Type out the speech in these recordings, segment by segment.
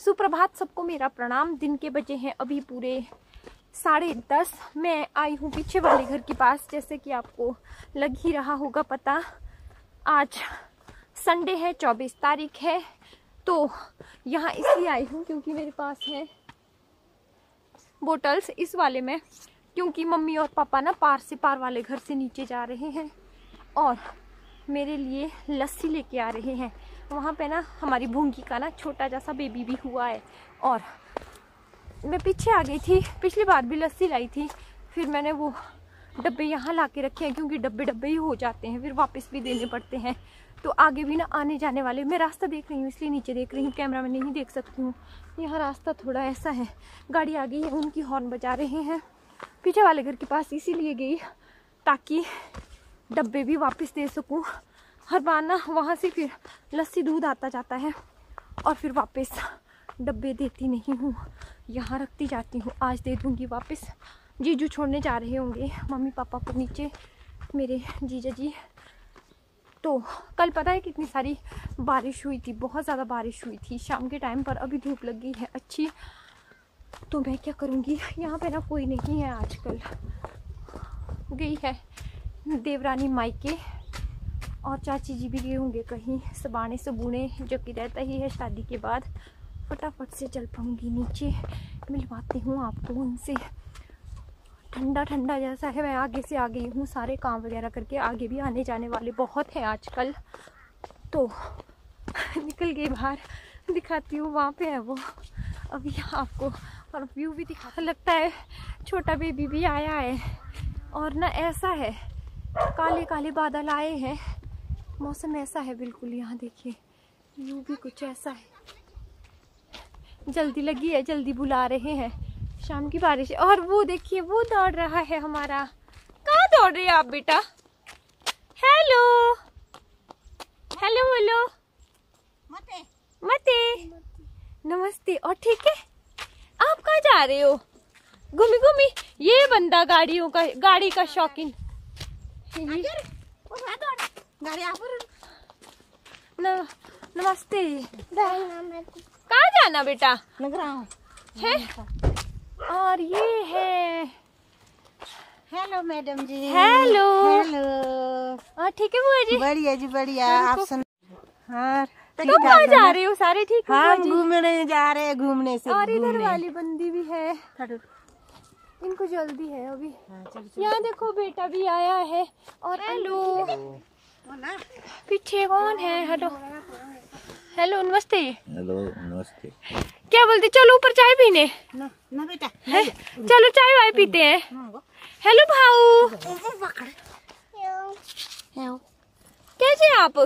सुप्रभात, सबको मेरा प्रणाम। दिन के बजे हैं, अभी पूरे साढ़े दस। मैं आई हूँ पीछे वाले घर के पास, जैसे कि आपको लग ही रहा होगा पता। आज संडे है, चौबीस तारीख है तो यहाँ इसलिए आई हूँ क्योंकि मेरे पास है बोटल्स इस वाले में, क्योंकि मम्मी और पापा ना पार से पार वाले घर से नीचे जा रहे हैं और मेरे लिए लस्सी लेके आ रहे हैं। वहाँ पे ना हमारी भूँगी का ना छोटा जैसा बेबी भी हुआ है। और मैं पीछे आ गई थी, पिछली बार भी लस्सी लाई थी, फिर मैंने वो डब्बे यहाँ ला के रखे हैं क्योंकि डब्बे डब्बे ही हो जाते हैं, फिर वापस भी देने पड़ते हैं। तो आगे भी ना आने जाने वाले, मैं रास्ता देख रही हूँ, इसलिए नीचे देख रही हूँ, कैमरा में नहीं देख सकती हूँ। यहाँ रास्ता थोड़ा ऐसा है, गाड़ी आ गई है, उनकी हॉर्न बजा रहे हैं। पीछे वाले घर के पास इसीलिए गई ताकि डब्बे भी वापस दे सकूँ। हर बार ना वहाँ से फिर लस्सी दूध आता जाता है और फिर वापस डब्बे देती नहीं हूँ। यहाँ रखती जाती हूँ। आज दे दूँगी वापस। जीजू छोड़ने जा रहे होंगे। मम्मी पापा को नीचे। मेरे जीजा जी। तो कल पता है कितनी सारी बारिश हुई थी? बहुत ज़्यादा बारिश हुई थी। शाम के टाइम पर अभी धूप लग गई है। अच्छी। तो मैं क्या करूँगी? यहाँ पे ना कोई नहीं है आजकल। गई है देवरानी मायके और चाची जी भी गए होंगे कहीं, सबाने सबूने जो कि रहता ही है शादी के बाद। फटाफट से चल पाऊँगी नीचे, मिलवाती हूँ आपको उनसे। ठंडा ठंडा जैसा है, मैं आगे से आ गई हूँ, सारे काम वगैरह करके आगे भी आने जाने वाले बहुत हैं आजकल। तो निकल गई बाहर, दिखाती हूँ वहाँ पे है वो। अभी आपको और व्यू भी दिखा, लगता है छोटा बेबी भी आया है। और ना ऐसा है काले काले बादल आए हैं। मौसम ऐसा है बिल्कुल यहाँ देखिए। व्यू भी कुछ ऐसा है। जल्दी लगी है जल्दी बुला रहे हैं। शाम की बारिश और वो देखिए वो दौड़ रहा है हमारा। कहाँ दौड़ रही है आप बेटा? हेलो हेलो बोलो मते। मते। नमस्ते और ठीक है? आप कहाँ जा रहे हो? घूमी घूमी। ये बंदा गाड़ियों का गाड़ी का शौकीन। ये- न, नमस्ते। कहाँ जाना बेटा? है। और ये है। Hello madam ji. Hello hello और ठीक है बुआ जी? बढ़िया जी बढ़िया। आप सुन हाँ तुम कहाँ जा रहे हो? सारे ठीक हो घूमने जा रहे हैं घूमने से और इधर वाली बंदी भी है। इनको जल्दी है अभी। हाँ। यहाँ देखो बेटा भी आया है। और हेलो। पीछे कौन है हेलो। हेलो नमस्ते। हेलो नमस्ते। क्या बोलते? चलो ऊपर चाय पीने। ना ना बेटा। है? चलो चाय वाय पीते हैं। हेलो भाऊ। कैसे आप?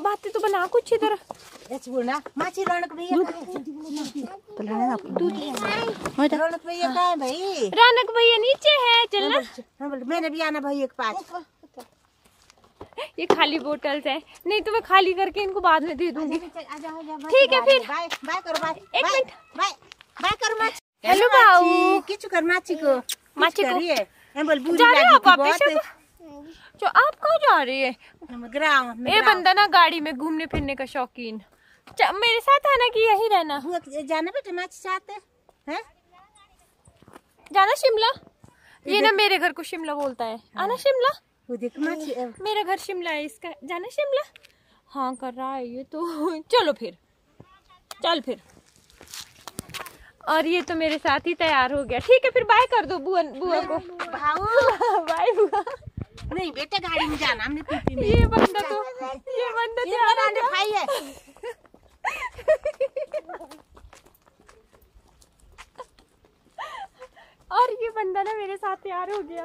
बातें तो बना कुछ इधर। माची रौनक भैया तो लेने आप दूध। रौनक भैया है भाई? रौनक भैया नीचे है चलना। हाँ, मैंने भी आना भाई एक पाँच ये खाली बोतल्स है। नहीं तो मैं खाली करके इनको बाद में दे दूँगी। ठीक ठीक है फिर। बाय बाय करो बाय एक मिनट। बाय बाय करो माची। हेलो माची, बाऊ। किचु कर माची को। माची को। करिए बोल बुरी जा रहे आप वापस जो आप कहाँ जा रही है? ये बंदा ना गाड़ी में घूमने फिरने का शौकीन। मेरे साथ आना कि यही रहना? जाना बेटा माची चाहते हैं? जाना शिमला? ये ना मेरे घर को शिमला बोलता है। आना शिमला? वो देख मेरा घर शिमला है इसका जाना शिमला? हाँ कर रहा है ये तो। चलो फिर। चल फिर। और ये तो मेरे साथ ही तैयार हो गया। ठीक है फिर बाय कर दो बुआ बुआ को। बाय बुआ। नहीं बेटा गाड़ी में जाना हमने में। ये बंदा तो ये बंदा गया। भाई है और ये बंदा ना मेरे साथ तैयार हो गया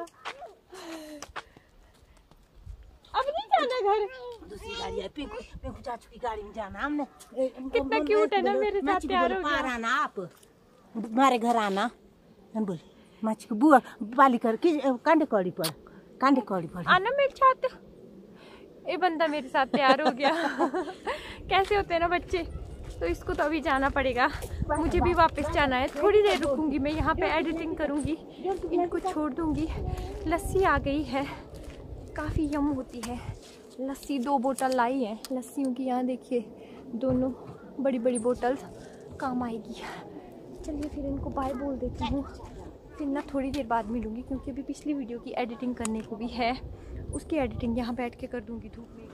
अब नहीं जाना घर दूसरी गाड़ी है पिंकू पिंकू चाचू की गाड़ी में जाना हमने। कितना cute है ना मेरे साथ प्यार हो पार आना आप। हमारे घर आना। बोले माची को बुआ बाली करके कांडे कौड़ी पड़ कांडे कौड़ी पड़ आना मेरे साथ। ये बंदा मेरे साथ तैयार हो गया। कैसे होते हैं ना बच्चे? तो इसको तो अभी जाना पड़ेगा। मुझे भी वापस जाना है। थोड़ी देर रुकूँगी मैं यहाँ पे एडिटिंग करूँगी। इनको छोड़ दूँगी। लस्सी आ गई है। काफ़ी यम होती है। लस्सी दो बोतल लाई है। लस्सियों की यहाँ देखिए, दोनों बड़ी बड़ी बोतल काम आएगी। चलिए फिर इनको बाय बोल देती हूँ। फिर ना थोड़ी देर बाद मिलूँगी, क्योंकि अभी पिछली वीडियो की एडिटिंग करने को भी है। उसकी एडिटिंग यहाँ बैठ के कर दूँगी धूप में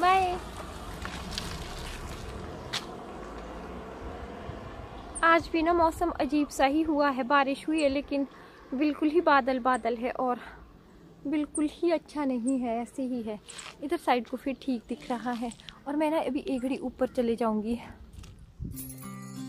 बाय भी ना, मौसम अजीब सा ही हुआ है। बारिश हुई है, लेकिन बिल्कुल ही बादल बादल है और बिल्कुल ही अच्छा नहीं है, ऐसे ही है। इधर साइड को फिर ठीक दिख रहा है और मैं ना अभी एक घड़ी ऊपर चले जाऊँगी।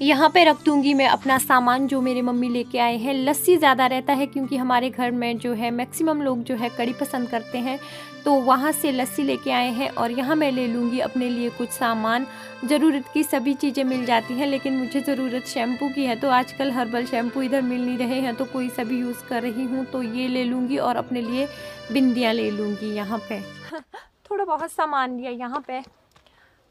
यहाँ पे रख दूँगी मैं अपना सामान जो मेरे मम्मी लेके आए हैं। लस्सी ज़्यादा रहता है क्योंकि हमारे घर में जो है मैक्सिमम लोग जो है कड़ी पसंद करते हैं। तो वहाँ से लस्सी लेके आए हैं और यहाँ मैं ले लूँगी अपने लिए कुछ सामान। ज़रूरत की सभी चीज़ें मिल जाती हैं, लेकिन मुझे ज़रूरत शैम्पू की है। तो आजकल हर्बल शैम्पू इधर मिल नहीं रहे हैं तो कोई सभी यूज़ कर रही हूँ। तो ये ले लूँगी और अपने लिए बिंदियाँ ले लूँगी यहाँ पर थोड़ा बहुत सामान लिया यहाँ पर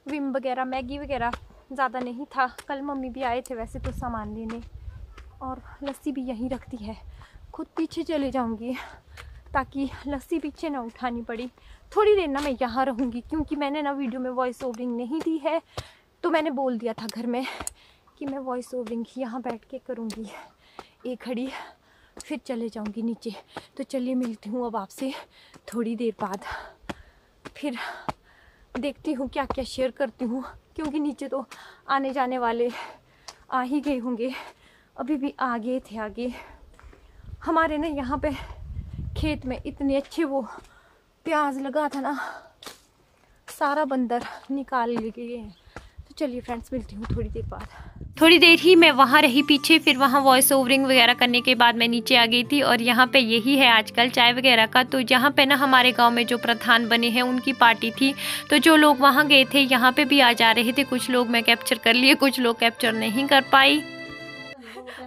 विम वगैरह, मैगी वगैरह। ज़्यादा नहीं था। कल मम्मी भी आए थे वैसे तो सामान लेने। और लस्सी भी यहीं रखती है। खुद पीछे चले जाऊँगी, ताकि लस्सी पीछे ना उठानी पड़ी। थोड़ी देर ना मैं यहाँ रहूँगी, क्योंकि मैंने ना वीडियो में वॉइस ओवरिंग नहीं दी है। तो मैंने बोल दिया था घर में कि मैं वॉइस ओवरिंग यहाँ बैठ के करूँगी। एक घड़ी, फिर चले जाऊँगी नीचे। तो चलिए मिलती हूँ अब आपसे थोड़ी देर बाद। फिर देखती हूँ क्या क्या शेयर करती हूँ। क्योंकि नीचे तो आने जाने वाले आ ही गए होंगे। अभी भी आ गए थे आगे। हमारे ना यहाँ पे खेत में इतने अच्छे वो प्याज लगा था ना, सारा बंदर निकाल गए हैं। तो चलिए फ्रेंड्स मिलती हूँ थोड़ी देर बाद। थोड़ी देर ही मैं वहाँ रही पीछे फिर वहाँ वॉइस ओवरिंग वगैरह करने के बाद मैं नीचे आ गई थी और यहाँ पे यही है आजकल चाय वगैरह का। तो यहाँ पे ना हमारे गाँव में जो प्रधान बने हैं उनकी पार्टी थी। तो जो लोग वहाँ गए थे यहाँ पे भी आ जा रहे थे। कुछ लोग मैं कैप्चर कर लिए कुछ लोग कैप्चर नहीं कर पाई।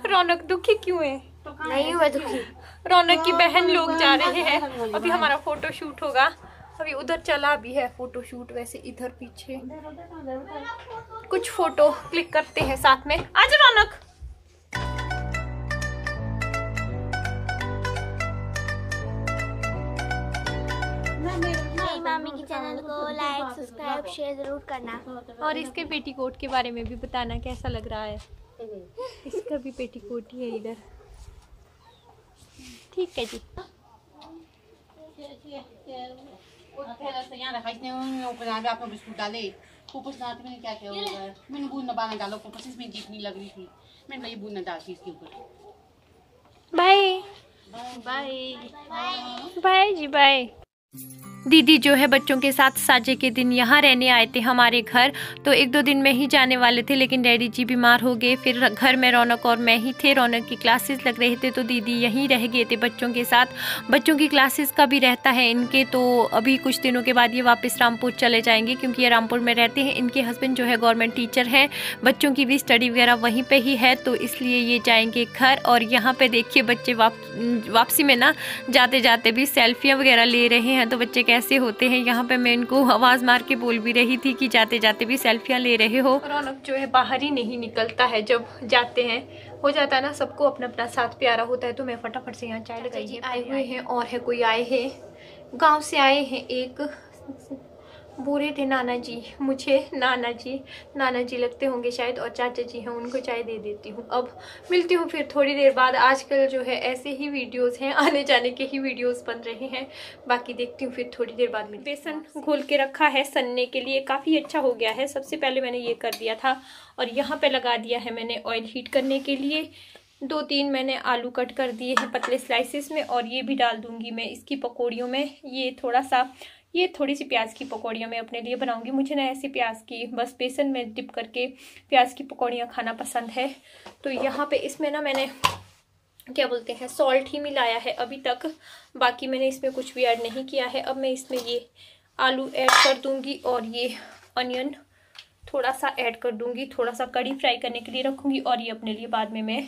रौनक दुखी क्यों है? नहीं हुआ दुखी। रौनक की बहन लोग जा रहे हैं अभी हमारा फ़ोटो शूट होगा। अभी उधर चला भी है फ़ोटो शूट वैसे इधर पीछे। कुछ फ़ोटो क्लिक करते हैं साथ में। आज रौनक। मामी की चैनल को लाइक सब्सक्राइब शेयर ज़रूर करना। और इसके पेटीकोट के बारे में भी बताना कैसा लग रहा है। इसका भी पेटीकोट ही है इधर। ठीक है जी। आपने बिस्कुट डाले ऊपर से मैंने क्या किया होगा मैंने बूंद बाना डाला ऊपर से इसमें जीप लग रही थी मैंने ये बूंद डालती इसके ऊपर बाय बाय बाय जी बाय दीदी जो है बच्चों के साथ साजे के दिन यहाँ रहने आए थे हमारे घर तो एक दो दिन में ही जाने वाले थे, लेकिन डैडी जी बीमार हो गए। फिर घर में रौनक और मैं ही थे, रौनक की क्लासेस लग रहे थे तो दीदी यहीं रह गए थे बच्चों के साथ। बच्चों की क्लासेस का भी रहता है इनके तो अभी कुछ दिनों के बाद ये वापस रामपुर चले जाएँगे, क्योंकि ये रामपुर में रहते हैं। इनके हस्बैंड जो है गवर्नमेंट टीचर हैं, बच्चों की भी स्टडी वगैरह वहीं पर ही है तो इसलिए ये जाएँगे घर। और यहाँ पर देखिए बच्चे वाप, वापसी में ना जाते जाते भी सेल्फियाँ वगैरह ले रहे हैं तो बच्चे कैसे होते हैं? यहाँ पे मैं इनको आवाज़ मार के बोल भी रही थी कि जाते जाते भी सेल्फियाँ ले रहे हो। रौनक जो है बाहर ही नहीं निकलता है। जब जाते हैं हो जाता है ना सबको अपना अपना साथ प्यारा होता है तो मैं फटाफट से यहाँ चाय लगाई आए हुए हैं। और है कोई आए है। गाँव से आए हैं एक बोल रहे थे नाना जी मुझे नाना जी नाना जी लगते होंगे शायद और चाचा जी हैं, उनको चाय दे देती हूँ। अब मिलती हूँ फिर थोड़ी देर बाद। आजकल जो है, ऐसे ही वीडियोस हैं आने जाने के ही वीडियोस बन रहे हैं। बाकी देखती हूँ फिर थोड़ी देर बाद में बेसन घोल के रखा है सनने के लिए। काफ़ी अच्छा हो गया है। सबसे पहले मैंने ये कर दिया था और यहाँ पर लगा दिया है मैंने ऑयल हीट करने के लिए। दो तीन मैंने आलू कट कर दिए हैं पतले स्लाइसिस में और ये भी डाल दूँगी मैं इसकी पकौड़ियों में। ये थोड़ा सा ये थोड़ी सी प्याज की पकौड़ियाँ मैं अपने लिए बनाऊँगी। मुझे ना ऐसी प्याज की, बस बेसन में डिप करके प्याज की पकौड़ियाँ खाना पसंद है। तो यहाँ पे इसमें ना मैंने, क्या बोलते हैं सॉल्ट ही मिलाया है अभी तक। बाकी मैंने इसमें कुछ भी ऐड नहीं किया है। अब मैं इसमें ये आलू ऐड कर दूँगी और ये अनियन थोड़ा सा ऐड कर दूँगी। थोड़ा सा कड़ी फ्राई करने के लिए रखूँगी और ये अपने लिए बाद में मैं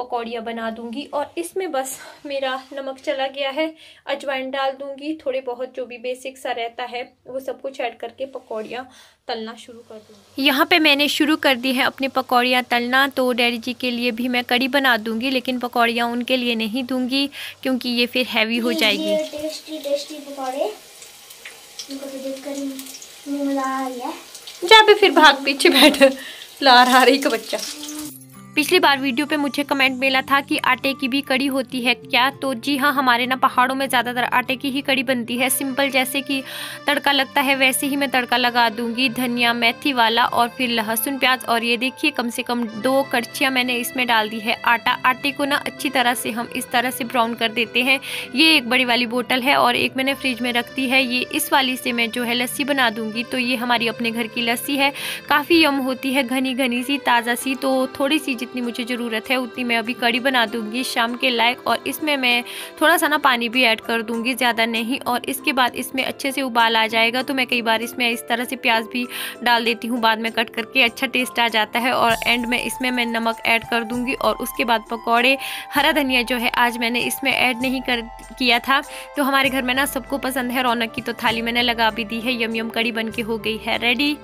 पकौड़ियाँ बना दूँगी और इसमें बस मेरा नमक चला गया है। अजवाइन डाल दूँगी थोड़े बहुत जो भी बेसिक सा रहता है वो सब कुछ ऐड करके पकौड़ियाँ तलना शुरू कर दूँगी। यहाँ पे मैंने शुरू कर दी है अपनी पकौड़ियाँ तलना तो डैडी जी के लिए भी मैं कड़ी बना दूँगी लेकिन पकौड़ियाँ उनके लिए नहीं दूँगी क्योंकि ये फिर हैवी हो जाएगी। टेस्टी टेस्टी पकौड़े। इनको तो जहाँ पे फिर भाग पीछे बैठ ला रहा रही का बच्चा। पिछली बार वीडियो पे मुझे कमेंट मिला था कि आटे की भी कड़ी होती है क्या? तो जी हाँ हमारे ना पहाड़ों में ज़्यादातर आटे की ही कड़ी बनती है। सिंपल जैसे कि तड़का लगता है, वैसे ही मैं तड़का लगा दूँगी। धनिया, मेथी वाला और फिर लहसुन, प्याज और ये देखिए, कम से कम दो कड़छियाँ मैंने इसमें डाल दी है। आटा, आटे को ना अच्छी तरह से हम इस तरह से ब्राउन कर देते हैं। ये एक बड़ी वाली बोतल है और एक मैंने फ्रिज में रख दी है। ये इस वाली से मैं जो है लस्सी बना दूँगी। तो ये हमारी अपने घर की लस्सी है। काफ़ी यम होती है घनी घनी सी, ताज़ा सी। तो थोड़ी सी जितनी मुझे ज़रूरत है, उतनी मैं अभी कड़ी बना दूँगी शाम के लायक और इसमें मैं थोड़ा सा ना पानी भी ऐड कर दूँगी, ज़्यादा नहीं और इसके बाद इसमें अच्छे से उबाल आ जाएगा तो मैं कई बार इसमें इस तरह से प्याज भी डाल देती हूँ, बाद में कट करके अच्छा टेस्ट आ जाता है और एंड में इसमें मैं नमक ऐड कर दूँगी और उसके बाद पकौड़े, हरा धनिया जो है आज मैंने इसमें ऐड नहीं कर, किया था तो हमारे घर में ना सबको पसंद है, रौनक की तो थाली मैंने लगा भी दी है यम यम कड़ी बन के हो गई है रेडी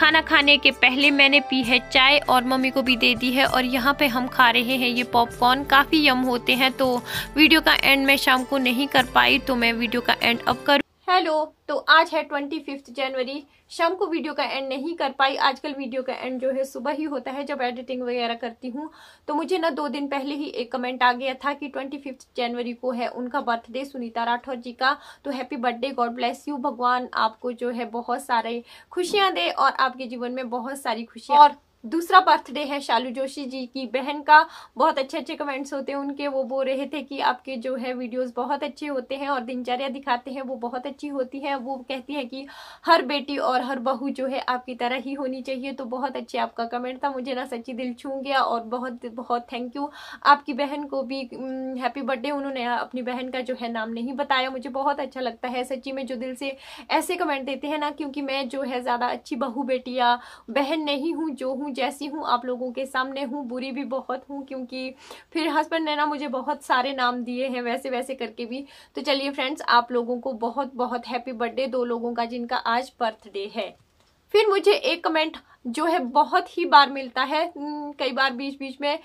खाना खाने के पहले मैंने पी है चाय और मम्मी को भी दे दी है और यहाँ पे हम खा रहे हैं ये पॉपकॉर्न। काफ़ी यम होते हैं तो वीडियो का एंड मैं शाम को नहीं कर पाई तो मैं वीडियो का एंड अब कर हेलो तो आज है ट्वेंटी फिफ्थ जनवरी। शाम को वीडियो का एंड नहीं कर पाई। आजकल वीडियो का एंड जो है, सुबह ही होता है जब एडिटिंग वगैरह करती हूँ। तो मुझे ना दो दिन पहले ही एक कमेंट आ गया था कि ट्वेंटी फिफ्थ जनवरी को है उनका बर्थडे सुनीता राठौर जी का। तो happy birthday God bless you भगवान आपको जो है बहुत सारे खुशियाँ दे और आपके जीवन में बहुत सारी खुशियाँ और दूसरा बर्थडे है शालू जोशी जी की बहन का। बहुत अच्छे अच्छे कमेंट्स होते हैं उनके। वो बोल रहे थे कि आपके जो है वीडियोस बहुत अच्छे होते हैं और दिनचर्या दिखाते हैं, वो बहुत अच्छी होती है। वो कहती है कि हर बेटी और हर बहू जो है आपकी तरह ही होनी चाहिए। तो बहुत अच्छे आपका कमेंट था। मुझे ना सच्ची दिल छू गया और बहुत बहुत थैंक यू आपकी बहन को भी हैप्पी बर्थडे उन्होंने अपनी बहन का जो है नाम नहीं बताया। मुझे बहुत अच्छा लगता है सच्ची में जो दिल से ऐसे कमेंट देते हैं ना, क्योंकि मैं जो है ज़्यादा अच्छी बहू बेटी या बहन नहीं हूँ, जो हूँ जैसी हूँ आप लोगों के सामने हूँ, बुरी भी बहुत हूँ क्योंकि फिर हस्बैंड ने ना मुझे बहुत सारे नाम दिए हैं वैसे वैसे करके भी। तो चलिए फ्रेंड्स आप लोगों को बहुत बहुत हैप्पी बर्थडे दो लोगों का जिनका आज बर्थडे है। फिर मुझे एक कमेंट जो है बहुत ही बार मिलता है। कई बार बीच बीच में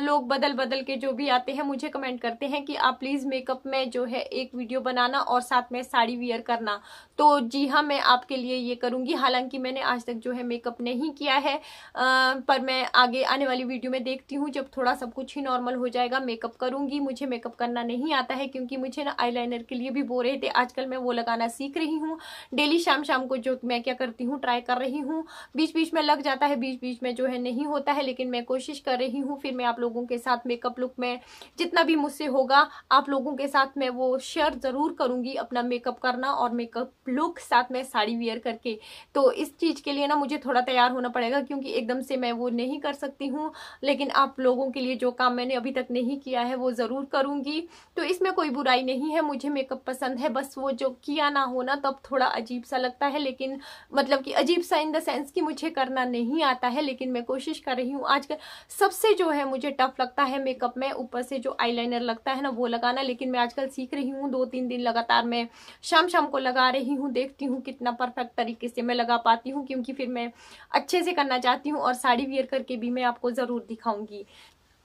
लोग बदल बदल के जो भी आते हैं मुझे कमेंट करते हैं कि आप प्लीज़ मेकअप में जो है एक वीडियो बनाना और साथ में साड़ी वियर करना। तो जी हाँ मैं आपके लिए ये करूँगी। हालाँकि मैंने आज तक जो है मेकअप नहीं किया है आ, पर मैं आगे आने वाली वीडियो में देखती हूँ। जब थोड़ा सब कुछ ही नॉर्मल हो जाएगा मेकअप करूँगी। मुझे मेकअप करना नहीं आता है क्योंकि मुझे ना आई के लिए भी बो रहे थे आजकल मैं वो लगाना सीख रही हूँ। डेली शाम शाम को जो मैं क्या करती हूँ ट्राई कर रही हूँ। बीच बीच में लग जाता है बीच बीच में जो है नहीं होता है, लेकिन मैं कोशिश कर रही हूँ, फिर मैं आप लोगों के साथ मेकअप लुक में जितना भी मुझसे होगा, आप लोगों के साथ मैं वो शेयर ज़रूर करूँगी अपना मेकअप करना और मेकअप लुक साथ में साड़ी वेयर करके। तो इस चीज़ के लिए ना मुझे थोड़ा तैयार होना पड़ेगा, क्योंकि एकदम से मैं वो नहीं कर सकती हूँ, लेकिन आप लोगों के लिए जो काम मैंने अभी तक नहीं किया है, वो ज़रूर करूँगी। तो इसमें कोई बुराई नहीं है, मुझे मेकअप पसंद है, बस वो जो किया ना होना तब थोड़ा अजीब सा लगता है, लेकिन मतलब कि अजीब सा इन द सेंस कि मुझे करना नहीं आता है, लेकिन मैं कोशिश कर रही हूँ। आजकल सबसे जो है मुझे टफ लगता है मेकअप में, ऊपर से जो आईलाइनर लगता है ना, वो लगाना। लेकिन मैं आजकल सीख रही हूँ दो तीन दिन लगातार मैं शाम शाम को लगा रही हूँ, देखती हूँ कितना परफेक्ट तरीके से मैं लगा पाती हूँ, क्योंकि फिर मैं अच्छे से करना चाहती हूँ और साड़ी वियर करके भी मैं आपको ज़रूर दिखाऊँगी।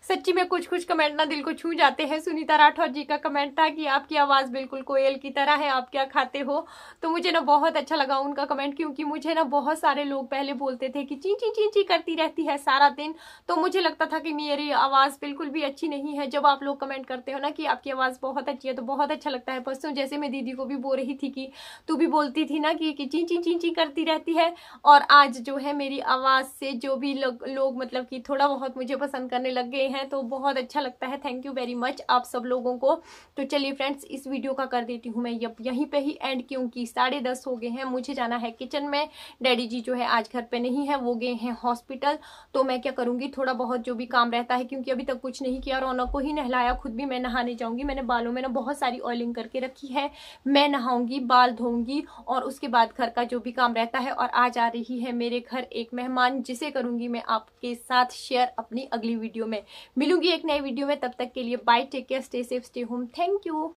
सच्ची में कुछ कुछ कमेंट ना दिल को छू जाते हैं। सुनीता राठौर जी का कमेंट था कि आपकी आवाज़ बिल्कुल कोयल की तरह है, आप क्या खाते हो? तो मुझे ना बहुत अच्छा लगा उनका कमेंट, क्योंकि मुझे ना बहुत सारे लोग पहले बोलते थे कि ची ची ची ची करती रहती है सारा दिन। तो मुझे लगता था कि मेरी आवाज़ बिल्कुल भी अच्छी नहीं है। जब आप लोग कमेंट करते हो ना कि आपकी आवाज़ बहुत अच्छी है तो बहुत अच्छा लगता है। परसों जैसे मैं दीदी को भी बोल रही थी कि तू भी बोलती थी ना कि ची ची ची करती रहती है। और आज जो है मेरी आवाज़ से जो भी लोग मतलब कि थोड़ा बहुत मुझे पसंद करने लग गए हैं तो बहुत अच्छा लगता है। थैंक यू वेरी मच आप सब लोगों को। तो चलिए फ्रेंड्स इस वीडियो का कर देती हूँ मैं यहीं पे ही एंड क्योंकि साढ़े दस हो गए हैं। मुझे जाना है किचन में। डैडी जी जो है आज घर पे नहीं है, वो गए हैं हॉस्पिटल तो मैं क्या करूँगी, थोड़ा बहुत जो भी काम रहता है, क्योंकि अभी तक कुछ नहीं किया, रौनक को ही नहलाया, खुद भी मैं नहाने जाऊँगी। मैंने बालों में ना बहुत सारी ऑयलिंग करके रखी है। मैं नहाऊँगी, बाल धोऊँगी और उसके बाद घर का जो भी काम रहता है और आज आ रही है मेरे घर एक मेहमान, जिसे करूँगी मैं आपके साथ शेयर अपनी अगली वीडियो में। मिलूँगी एक नई वीडियो में, तब तक के लिए bye take care stay safe stay home thank you